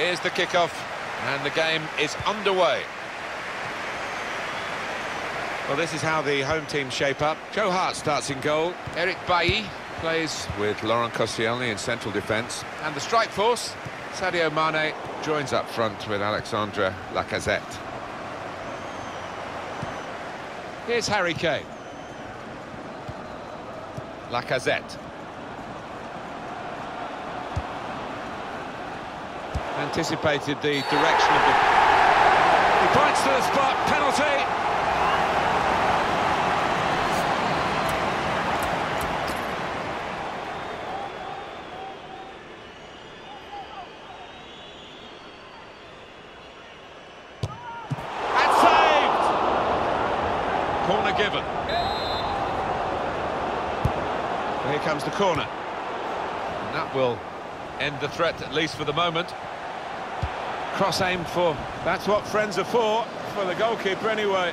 Here's the kickoff, and the game is underway. Well, this is how the home team shape up. Joe Hart starts in goal. Eric Bailly plays with Laurent Koscielny in central defence. And the strike force, Sadio Mane joins up front with Alexandre Lacazette. Here's Harry Kane. Lacazette. Anticipated the direction of the... He points to the spot, penalty! And saved! Corner given. Here comes the corner. And that will end the threat, at least for the moment. Cross aimed for, that's what friends are for, for the goalkeeper anyway.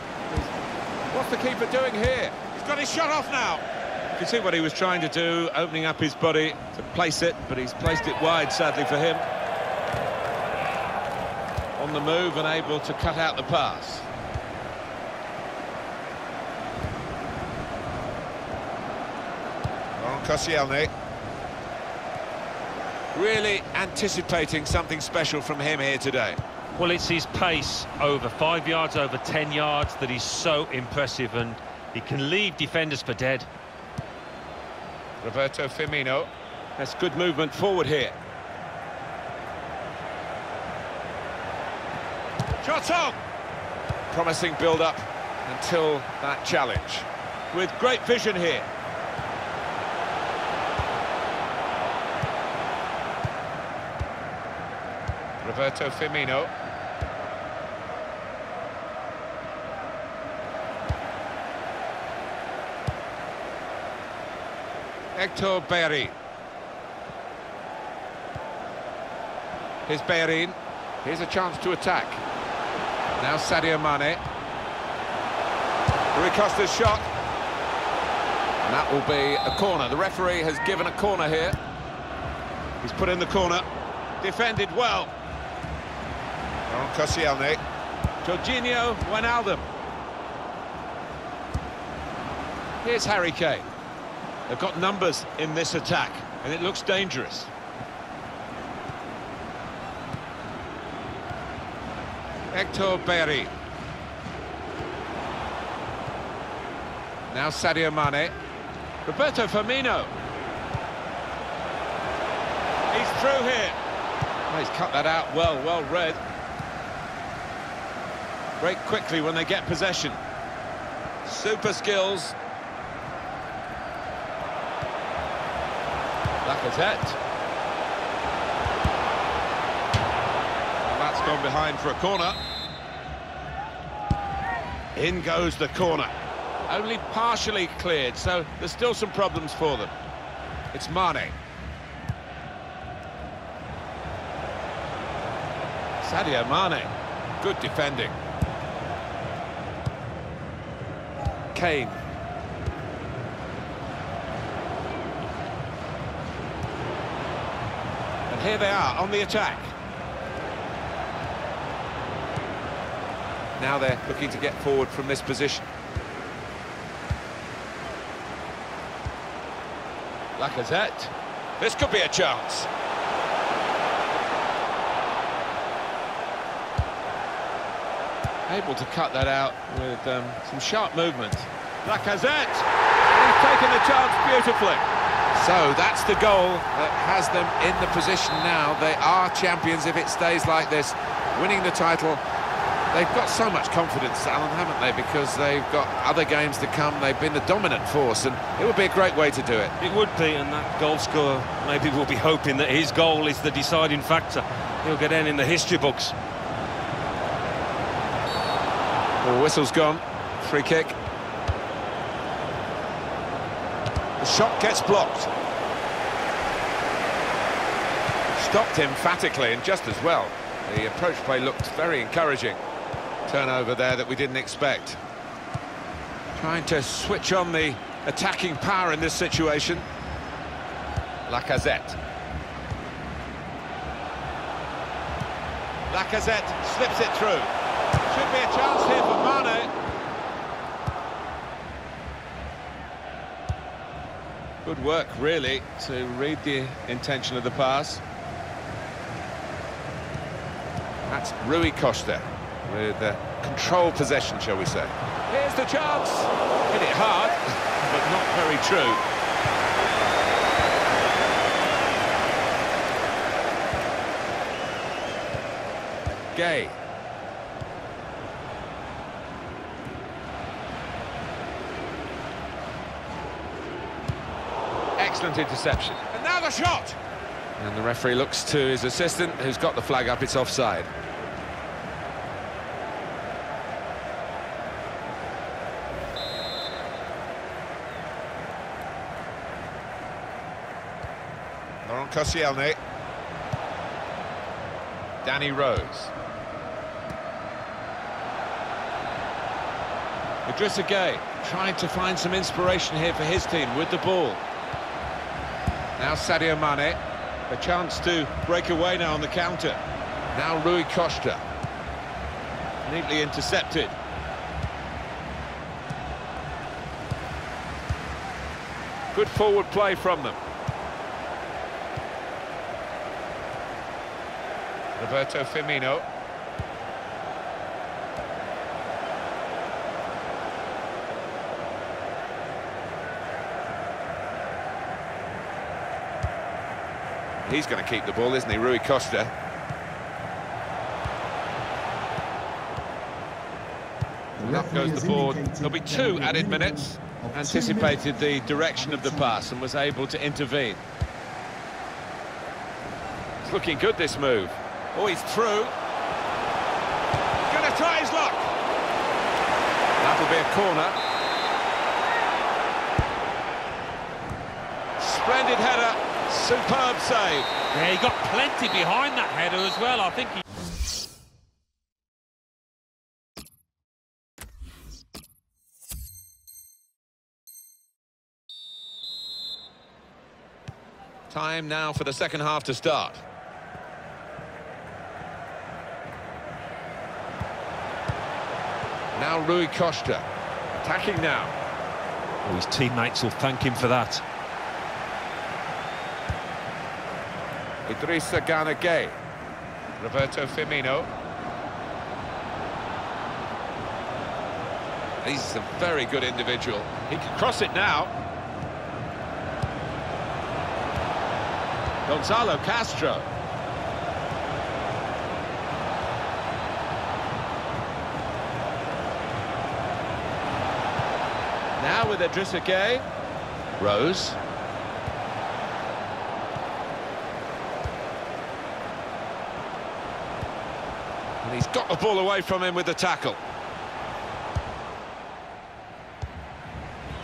What's the keeper doing here? He's got his shot off now. You can see what he was trying to do, opening up his body to place it, but he's placed it wide, sadly for him. On the move and able to cut out the pass. Laurent Koscielny. Really anticipating something special from him here today. Well, it's his pace over five yards, over 10 yards that is so impressive and he can leave defenders for dead. Roberto Firmino. That's good movement forward here. Shot on! Promising build-up until that challenge. With great vision here. Roberto Firmino. Hector Bellerin. Here's Bellerin. Here's a chance to attack. Now Sadio Mane. Rui Costa's shot. And that will be a corner. The referee has given a corner here. He's put in the corner. Defended well. Koscielny. Georginio Wijnaldum. Here's Harry Kane. They've got numbers in this attack, and it looks dangerous. Hector Bellerin. Now Sadio Mane. Roberto Firmino. He's through here. Oh, he's cut that out well, well read. Break quickly when they get possession. Super skills. Lacazette. Well, that's gone behind for a corner. In goes the corner. Only partially cleared, so there's still some problems for them. It's Mane. Sadio Mane. Good defending. Kane. And here they are on the attack. Now they're looking to get forward from this position. Lacazette. This could be a chance. Able to cut that out with um, some sharp movement. Lacazette! He's taken the chance beautifully. So that's the goal that has them in the position now. They are champions if it stays like this, winning the title. They've got so much confidence, Alan, haven't they? Because they've got other games to come. They've been the dominant force, and it would be a great way to do it. It would be, and that goal scorer maybe will be hoping that his goal is the deciding factor. He'll get in in the history books. The whistle's gone. Free kick. The shot gets blocked. Stopped emphatically and just as well. The approach play looked very encouraging. Turnover there that we didn't expect. Trying to switch on the attacking power in this situation. Lacazette. Lacazette slips it through. Be a chance here for Mane. Good work, really, to read the intention of the pass. That's Rui Costa with uh, control possession, shall we say. Here's the chance. Hit it hard, but not very true. Gueye. Excellent interception. And now the shot! And the referee looks to his assistant, who's got the flag up, it's offside. Laurent Koscielny. Danny Rose. Idrissa Gueye trying to find some inspiration here for his team with the ball. Now Sadio Mane, a chance to break away now on the counter. Now Rui Costa. Neatly intercepted. Good forward play from them. Roberto Firmino. He's going to keep the ball, isn't he, Rui Costa? And up goes the board. There'll be two added minutes. Anticipated the direction of the pass and was able to intervene. It's looking good, this move. Oh, he's through. Gonna try his luck. That'll be a corner. Splendid header. Superb save. Yeah, he got plenty behind that header as well. I think he... Time now for the second half to start. Now Rui Costa, attacking now. Oh, his teammates will thank him for that. Idrissa Gana Gueye. Roberto Firmino. He's a very good individual. He can cross it now. Gonzalo Castro. Now with Idrissa Gueye. Rose. He's got the ball away from him with the tackle.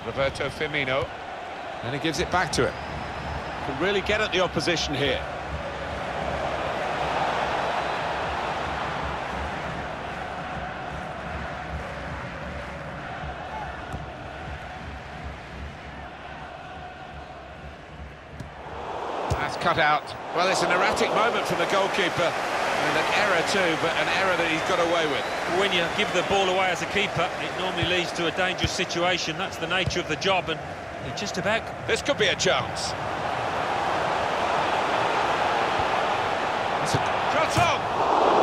Roberto Firmino. And he gives it back to him. Can really get at the opposition here. That's cut out. Well, it's an erratic moment from the goalkeeper. And an error too, but an error that he's got away with. When you give the ball away as a keeper, it normally leads to a dangerous situation. That's the nature of the job, and he just about... This could be a chance. That's a shot's on.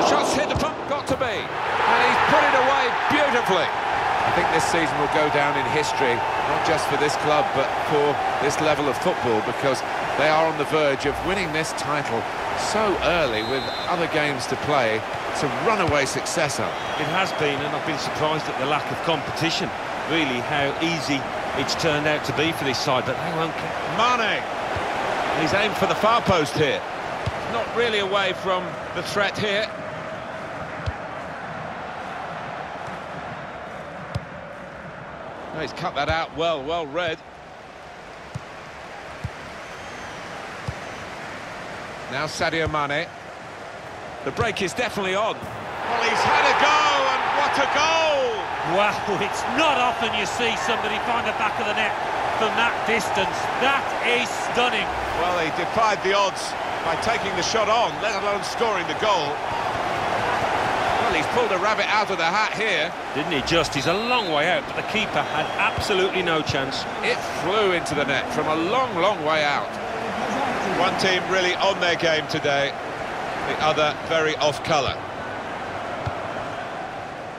The shot's hit the pump, got to be. And he's put it away beautifully. I think this season will go down in history, not just for this club, but for this level of football, because they are on the verge of winning this title so early with other games to play. It's a runaway successor. It has been, and I've been surprised at the lack of competition, really, how easy it's turned out to be for this side, but they won't... Mane! He's aimed for the far post here. Not really away from the threat here. Oh, he's cut that out well, well read. Now Sadio Mane. The break is definitely on. Well, he's had a go, and what a goal! Wow, it's not often you see somebody find the back of the net from that distance. That is stunning. Well, he defied the odds by taking the shot on, let alone scoring the goal. Well, he's pulled a rabbit out of the hat here. Didn't he just? He's a long way out, but the keeper had absolutely no chance. It flew into the net from a long, long way out. One team really on their game today, the other very off-colour.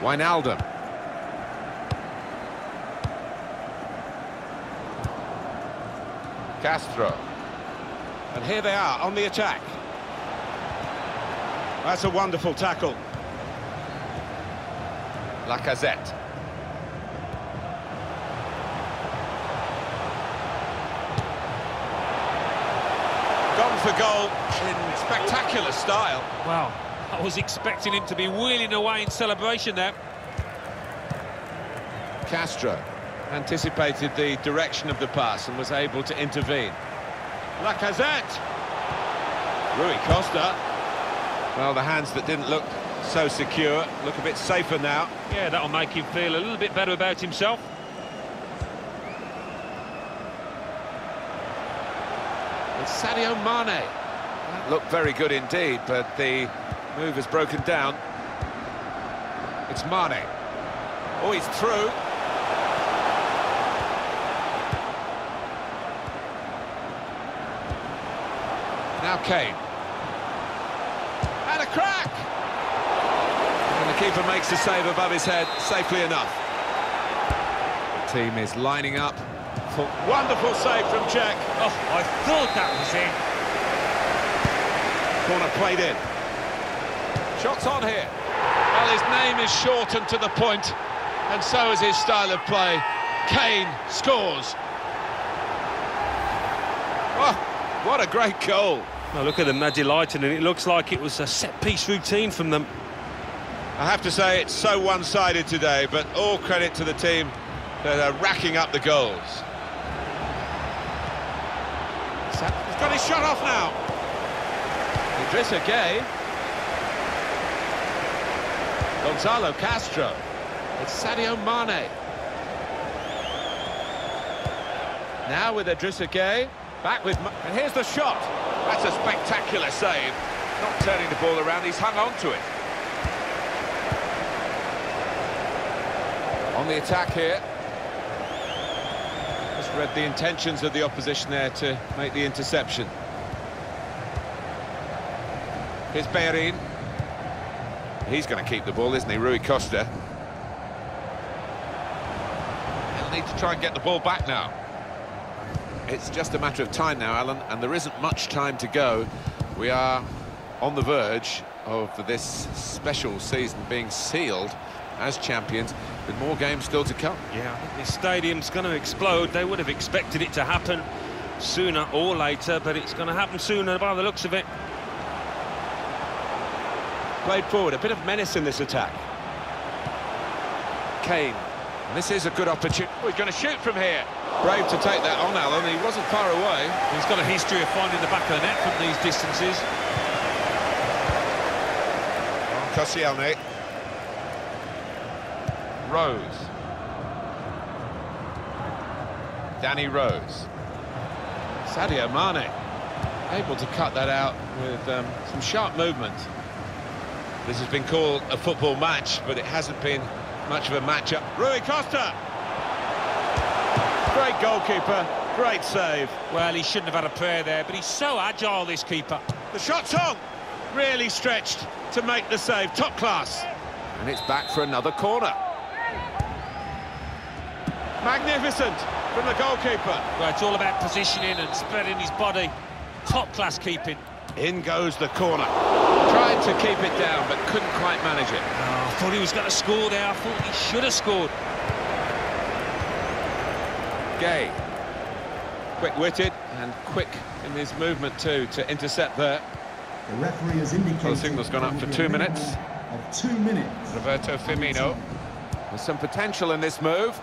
Wijnaldum. Castro. And here they are on the attack. That's a wonderful tackle. Lacazette. Gone for goal in spectacular style. Wow, I was expecting him to be wheeling away in celebration there. Castro anticipated the direction of the pass and was able to intervene. Lacazette! Rui Costa. Well, the hands that didn't look so secure look a bit safer now. Yeah, that'll make him feel a little bit better about himself. Sadio Mane. That looked very good indeed, but the move has broken down. It's Mane. Oh, he's through. Now Kane. And a crack! And the keeper makes the save above his head, safely enough. The team is lining up for... Wonderful save from Jack. Oh, I thought that was in. Corner played in. Shots on here. Well, his name is shortened to the point, and so is his style of play. Kane scores. Oh, what a great goal. Well, look at them, they're delighted, and it looks like it was a set-piece routine from them. I have to say, it's so one-sided today, but all credit to the team that are racking up the goals. He's got his shot off now. Idrissa Gueye. Gonzalo Castro. It's Sadio Mane. Now with Idrissa Gueye. Back with... And here's the shot. That's a spectacular save. Not turning the ball around, he's hung on to it. On the attack here. Read the intentions of the opposition there to make the interception. Here's Bellerin. He's going to keep the ball, isn't he, Rui Costa? He'll need to try and get the ball back now. It's just a matter of time now, Alan, and there isn't much time to go. We are on the verge of this special season being sealed as champions, with more games still to come. Yeah, I think this stadium's going to explode. They would have expected it to happen sooner or later, but it's going to happen sooner by the looks of it. Played forward, a bit of menace in this attack. Kane. And this is a good opportunity. Oh, he's going to shoot from here. Brave to take that on, Alan. He wasn't far away. He's got a history of finding the back of the net from these distances. Koscielny. Rose. Danny Rose. Sadio Mane. Able to cut that out with um, some sharp movement. This has been called a football match, but it hasn't been much of a matchup. Rui Costa! Great goalkeeper, great save. Well, he shouldn't have had a prayer there, but he's so agile, this keeper. The shot's on! Really stretched to make the save, top class. And it's back for another corner. Magnificent from the goalkeeper. Well, it's all about positioning and spreading his body. Top-class keeping. In goes the corner. Tried to keep it down, but couldn't quite manage it. Oh, I thought he was going to score there. I thought he should have scored. Gueye. Quick-witted and quick in his movement too to intercept there. The referee has indicated Well, the signal's gone up for two minutes. Of two minutes. Roberto Firmino. There's some potential in this move.